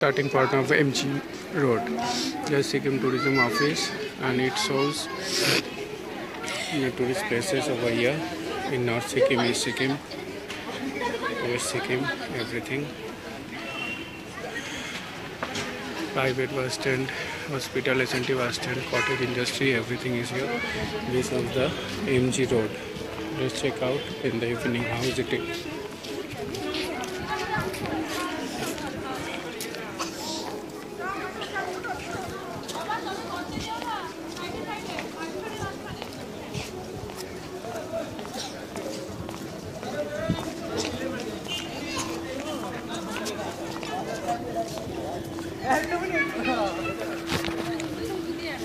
starting part of MG Road. Just Sikkim Tourism Office and it shows the tourist places over here in North Sikkim, East Sikkim, West Sikkim, everything. Private bus stand, hospital, SNT bus stand, cottage industry, everything is here. This is the MG Road. Let's check out in the evening how is it. 哎，都不认识了，寿司店。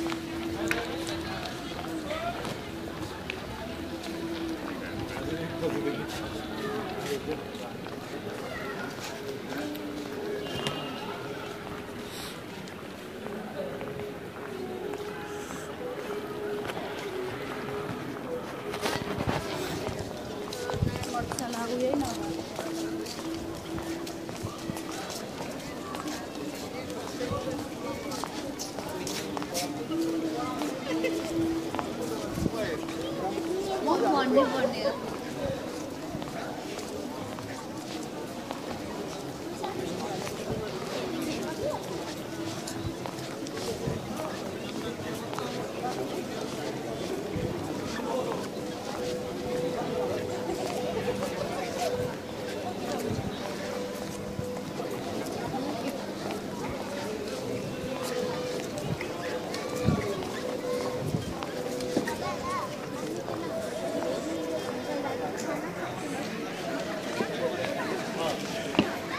bond bond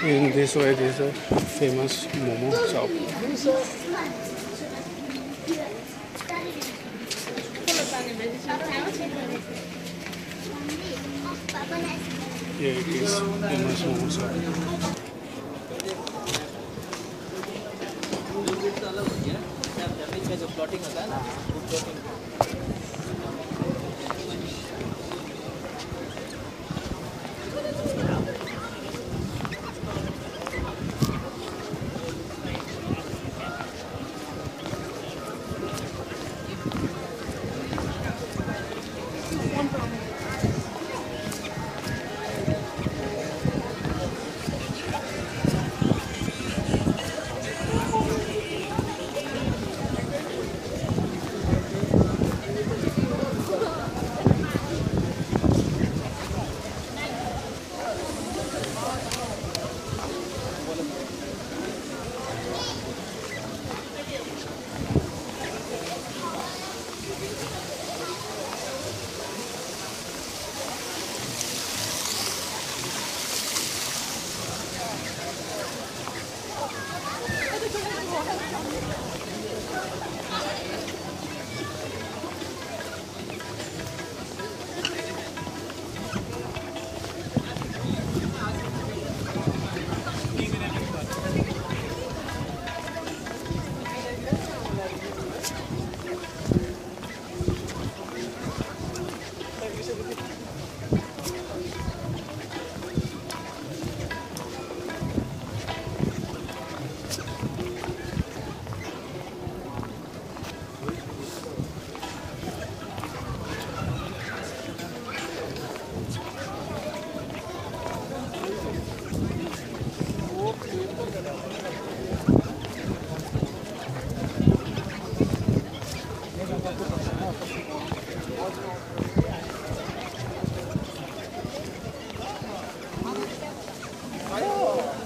In this way, there is a famous momo shop. Here it is, famous momo shop. तो अलग हो गया जमीन का जो plotting होता है ना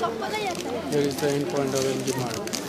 There is the end point of engine demand.